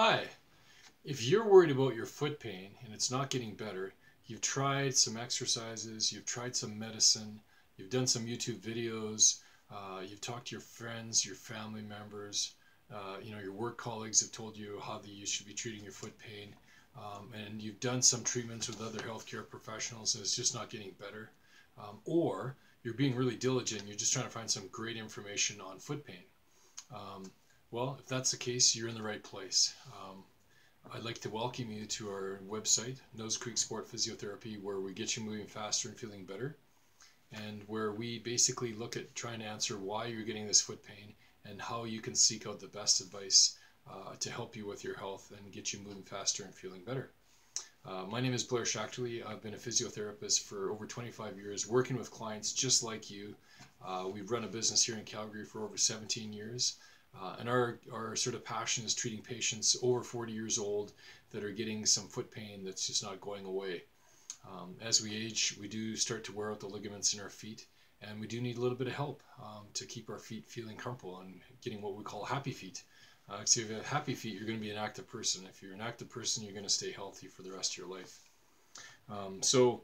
Hi. If you're worried about your foot pain and it's not getting better, you've tried some exercises, you've tried some medicine, you've done some YouTube videos, uh, you've talked to your friends, your family members, uh, you know, your work colleagues have told you how the, you should be treating your foot pain, um, and you've done some treatments with other healthcare professionals and it's just not getting better. Um, or you're being really diligent, you're just trying to find some great information on foot pain. Um, well, if that's the case, you're in the right place. Um, I'd like to welcome you to our website, Nose Creek Sport Physiotherapy, where we get you moving faster and feeling better, and where we basically look at trying to answer why you're getting this foot pain and how you can seek out the best advice uh, to help you with your health and get you moving faster and feeling better. Uh, my name is Blair Schachterly. I've been a physiotherapist for over 25 years, working with clients just like you. Uh, we've run a business here in Calgary for over 17 years. Uh, and our, our sort of passion is treating patients over 40 years old that are getting some foot pain that's just not going away. Um, as we age, we do start to wear out the ligaments in our feet, and we do need a little bit of help um, to keep our feet feeling comfortable and getting what we call happy feet. Uh, so if you have happy feet, you're going to be an active person. If you're an active person, you're going to stay healthy for the rest of your life. Um, so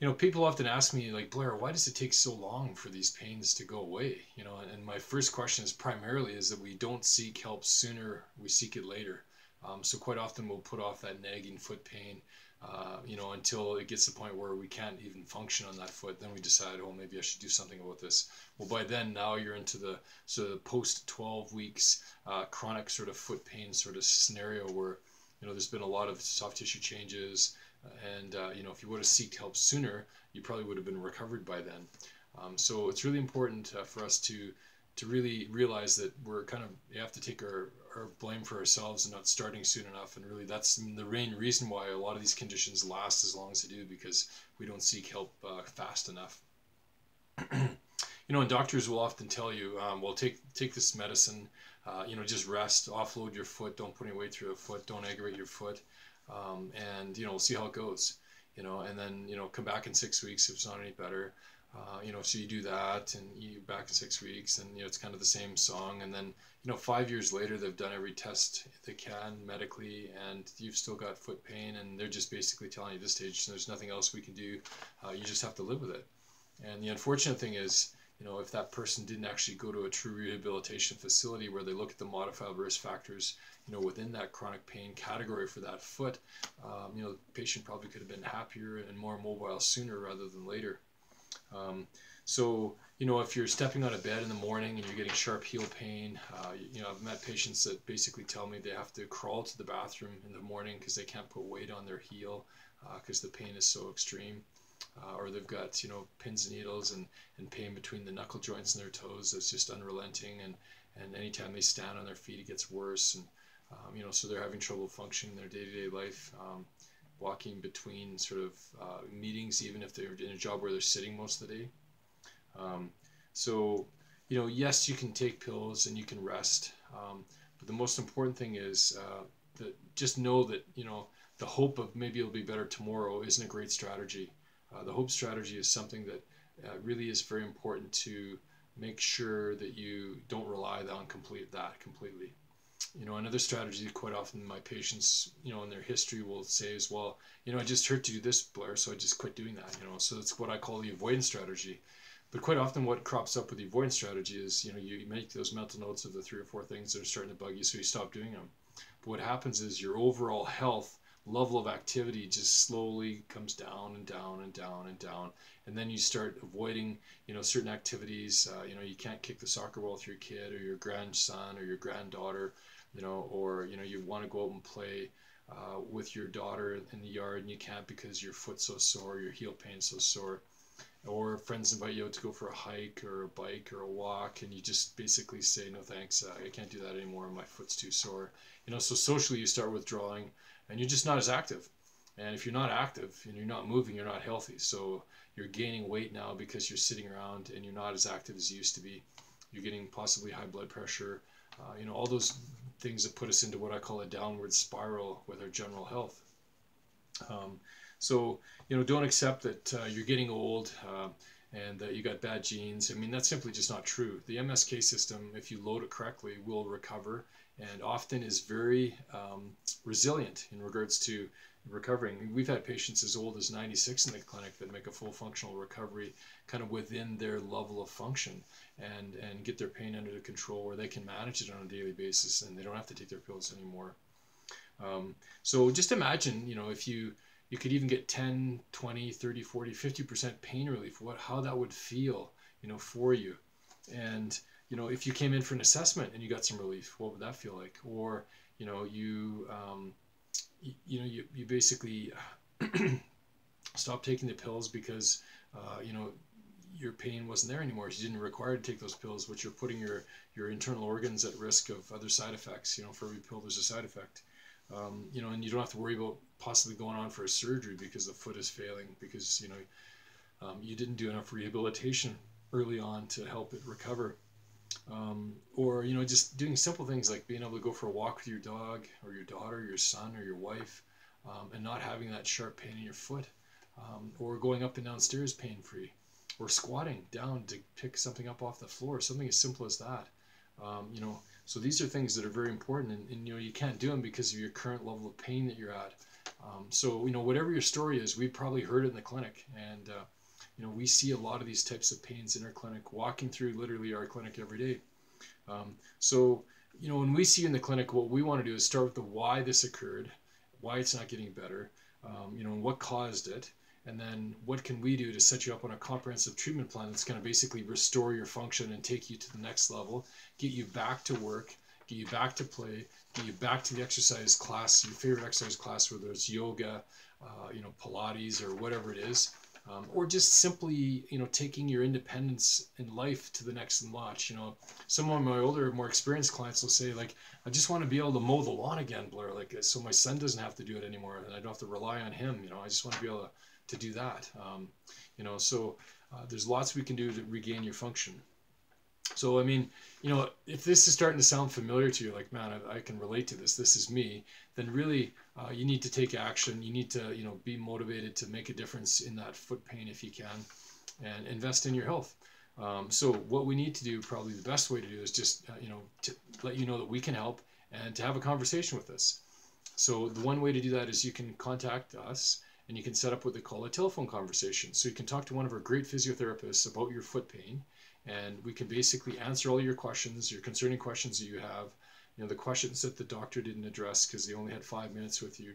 you know, people often ask me, like, Blair, why does it take so long for these pains to go away? You know, and my first question is primarily is that we don't seek help sooner, we seek it later. Um, so quite often we'll put off that nagging foot pain, uh, you know, until it gets to the point where we can't even function on that foot. Then we decide, oh, maybe I should do something about this. Well, by then, now you're into the sort of post 12 weeks uh, chronic sort of foot pain sort of scenario where, you know, there's been a lot of soft tissue changes, and uh, you know, if you would have sought help sooner, you probably would have been recovered by then. Um, so it's really important uh, for us to to really realize that we're kind of you have to take our, our blame for ourselves and not starting soon enough. And really, that's the main reason why a lot of these conditions last as long as they do because we don't seek help uh, fast enough. you know, and doctors will often tell you, um, well, take take this medicine. Uh, you know, just rest, offload your foot, don't put any weight through a foot, don't aggravate your foot um, and you know we'll see how it goes you know and then you know come back in six weeks if it's not any better. Uh, you know so you do that and you back in six weeks and you know it's kind of the same song. And then you know five years later they've done every test they can medically and you've still got foot pain and they're just basically telling you this stage there's nothing else we can do. Uh, you just have to live with it. And the unfortunate thing is you know, if that person didn't actually go to a true rehabilitation facility where they look at the modifiable risk factors, you know, within that chronic pain category for that foot, um, you know, the patient probably could have been happier and more mobile sooner rather than later. Um, so, you know, if you're stepping out of bed in the morning and you're getting sharp heel pain, uh, you know, I've met patients that basically tell me they have to crawl to the bathroom in the morning because they can't put weight on their heel because uh, the pain is so extreme uh, or they've got you know pins and needles and, and pain between the knuckle joints in their toes that's just unrelenting and and anytime they stand on their feet it gets worse and um, you know so they're having trouble functioning in their day-to-day life um, walking between sort of uh, meetings even if they're in a job where they're sitting most of the day. Um, so you know yes you can take pills and you can rest um, but the most important thing is uh, that just know that you know the hope of maybe it'll be better tomorrow isn't a great strategy uh, the hope strategy is something that uh, really is very important to make sure that you don't rely on complete that completely. You know, another strategy quite often my patients, you know, in their history will say is, well, you know, I just heard to do this, Blair, so I just quit doing that. You know, so that's what I call the avoidance strategy. But quite often, what crops up with the avoidance strategy is, you know, you make those mental notes of the three or four things that are starting to bug you, so you stop doing them. But what happens is your overall health level of activity just slowly comes down and down and down and down. And then you start avoiding you know certain activities uh, you know you can't kick the soccer ball with your kid or your grandson or your granddaughter you know or you know you want to go out and play uh, with your daughter in the yard and you can't because your foot's so sore your heel pain's so sore. Or friends invite you out to go for a hike or a bike or a walk and you just basically say no thanks uh, i can't do that anymore. My foot's too sore. You know so socially you start withdrawing and you're just not as active. And if you're not active and you're not moving, you're not healthy. So you're gaining weight now because you're sitting around and you're not as active as you used to be. You're getting possibly high blood pressure, uh, you know, all those things that put us into what I call a downward spiral with our general health. Um, so, you know, don't accept that uh, you're getting old uh, and that you got bad genes. I mean, that's simply just not true. The MSK system, if you load it correctly, will recover and often is very um, resilient in regards to recovering. We've had patients as old as 96 in the clinic that make a full functional recovery kind of within their level of function and, and get their pain under the control where they can manage it on a daily basis and they don't have to take their pills anymore. Um, so just imagine, you know, if you you could even get 10, 20, 30, 40, 50% pain relief, what how that would feel, you know, for you. And you know, if you came in for an assessment and you got some relief, what would that feel like? Or, you know, you um, you, you know, you, you basically stop taking the pills because, uh, you know, your pain wasn't there anymore. You didn't require to take those pills, which you're putting your, your internal organs at risk of other side effects. You know, for every pill, there's a side effect. Um, you know, and you don't have to worry about possibly going on for a surgery because the foot is failing because, you know, um, you didn't do enough rehabilitation early on to help it recover. Um, or you know just doing simple things like being able to go for a walk with your dog or your daughter your son or your wife um, and not having that sharp pain in your foot um, or going up and down stairs pain free or squatting down to pick something up off the floor something as simple as that. Um, you know so these are things that are very important and, and, you know you can't do them because of your current level of pain that you're at. Um, so you know whatever your story is we've probably heard it in the clinic and uh, you know, we see a lot of these types of pains in our clinic, walking through literally our clinic every day. Um, so, you know, when we see you in the clinic, what we want to do is start with the why this occurred, why it's not getting better, um, you know, and what caused it, and then what can we do to set you up on a comprehensive treatment plan that's going to basically restore your function and take you to the next level, get you back to work, get you back to play, get you back to the exercise class, your favorite exercise class, whether it's yoga, uh, you know, Pilates or whatever it is, um, or just simply you know taking your independence in life to the next notch you know. Some of my older more experienced clients will say like i just want to be able to mow the lawn again blair like so my son doesn't have to do it anymore and i don't have to rely on him you know. I just want to be able to, to do that. Um, you know so uh, there's lots we can do to regain your function so I mean, you know, if this is starting to sound familiar to you, like man, I, I can relate to this. This is me. Then really, uh, you need to take action. You need to, you know, be motivated to make a difference in that foot pain if you can, and invest in your health. Um, so what we need to do, probably the best way to do, is just, uh, you know, to let you know that we can help and to have a conversation with us. So the one way to do that is you can contact us and you can set up what they call a telephone conversation. So you can talk to one of our great physiotherapists about your foot pain and we can basically answer all your questions, your concerning questions that you have, you know, the questions that the doctor didn't address because they only had five minutes with you.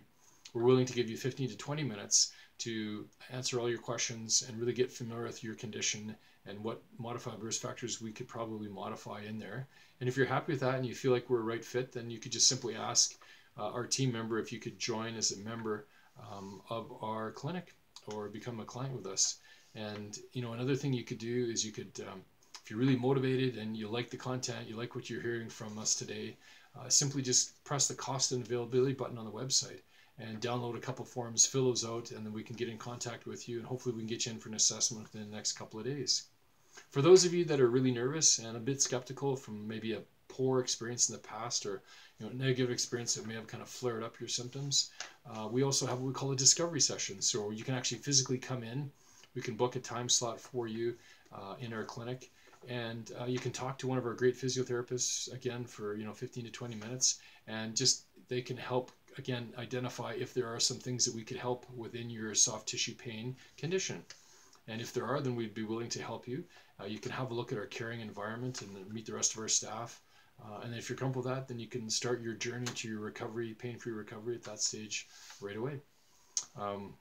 We're willing to give you 15 to 20 minutes to answer all your questions and really get familiar with your condition and what modified risk factors we could probably modify in there. And if you're happy with that and you feel like we're a right fit, then you could just simply ask uh, our team member if you could join as a member um, of our clinic or become a client with us. And you know, another thing you could do is you could um, if you're really motivated and you like the content, you like what you're hearing from us today, uh, simply just press the cost and availability button on the website and download a couple forms, fill those out, and then we can get in contact with you and hopefully we can get you in for an assessment within the next couple of days. For those of you that are really nervous and a bit skeptical from maybe a poor experience in the past or you know negative experience that may have kind of flared up your symptoms, uh, we also have what we call a discovery session. So you can actually physically come in. We can book a time slot for you uh, in our clinic and uh, you can talk to one of our great physiotherapists again for you know 15 to 20 minutes and just they can help again identify if there are some things that we could help within your soft tissue pain condition. And if there are then we'd be willing to help you. Uh, you can have a look at our caring environment and meet the rest of our staff. Uh, and if you're comfortable with that then you can start your journey to your recovery pain-free recovery at that stage right away. Um,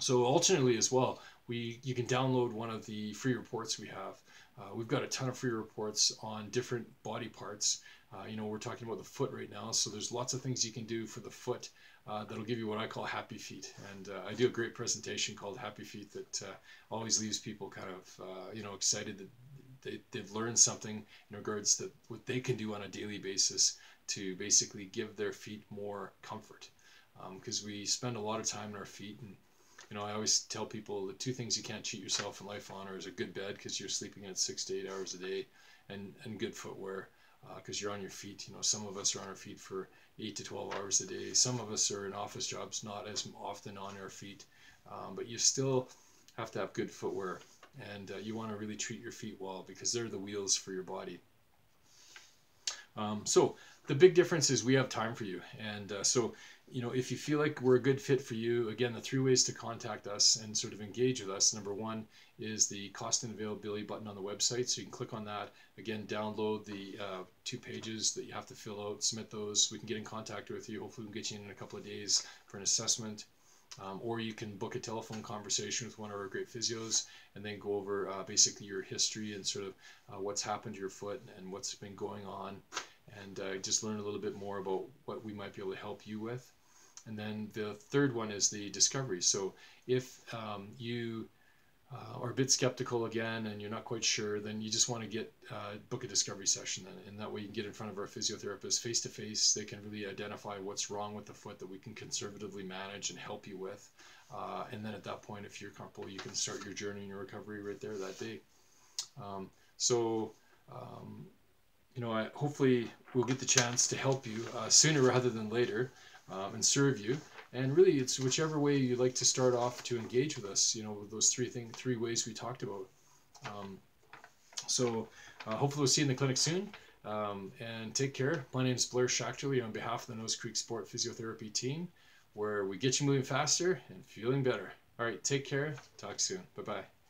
so alternately as well we you can download one of the free reports we have uh, we've got a ton of free reports on different body parts. Uh, you know, we're talking about the foot right now, so there's lots of things you can do for the foot uh, that'll give you what I call happy feet. And uh, I do a great presentation called Happy Feet that uh, always leaves people kind of, uh, you know, excited that they, they've learned something in regards to what they can do on a daily basis to basically give their feet more comfort. Because um, we spend a lot of time in our feet and you know, I always tell people the two things you can't cheat yourself in life on are is a good bed because you're sleeping at six to eight hours a day, and and good footwear because uh, you're on your feet. You know, some of us are on our feet for eight to twelve hours a day. Some of us are in office jobs, not as often on our feet, um, but you still have to have good footwear, and uh, you want to really treat your feet well because they're the wheels for your body. Um, so the big difference is we have time for you. And uh, so, you know, if you feel like we're a good fit for you, again, the three ways to contact us and sort of engage with us. Number one is the cost and availability button on the website. So you can click on that. Again, download the uh, two pages that you have to fill out, submit those. We can get in contact with you. Hopefully, we can get you in, in a couple of days for an assessment. Um, or you can book a telephone conversation with one of our great physios and then go over uh, basically your history and sort of uh, what's happened to your foot and what's been going on and uh, just learn a little bit more about what we might be able to help you with. And then the third one is the discovery. So if um, you uh, are a bit skeptical again and you're not quite sure, then you just want to get uh, book a discovery session, and, and that way you can get in front of our physiotherapist face to face. They can really identify what's wrong with the foot that we can conservatively manage and help you with. Uh, and then at that point, if you're comfortable, you can start your journey in your recovery right there that day. Um, so um, you know, I, hopefully we'll get the chance to help you uh, sooner rather than later um, and serve you. And really, it's whichever way you like to start off to engage with us. You know, those three thing, three ways we talked about. Um, so uh, hopefully we'll see you in the clinic soon. Um, and take care. My name is Blair Schachterly on behalf of the Nose Creek Sport Physiotherapy team, where we get you moving faster and feeling better. All right, take care. Talk soon. Bye bye.